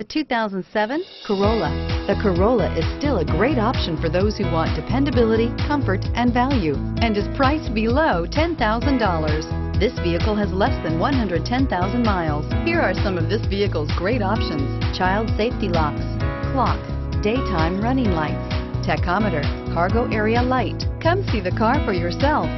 The 2007 Corolla. The Corolla is still a great option for those who want dependability, comfort, and value, and is priced below $10,000. This vehicle has less than 110,000 miles. Here are some of this vehicle's great options. Child safety locks, clock, daytime running lights, tachometer, cargo area light. Come see the car for yourself.